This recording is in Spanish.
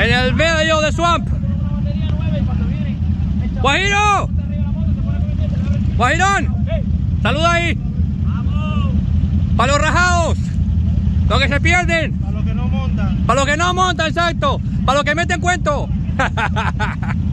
En el medio de swamp. Guajiro. Guajirón. Saluda ahí. Vamos. Para los rajados. Los que se pierden. Para los que no montan. Para los que no montan, exacto. Para los que meten cuento.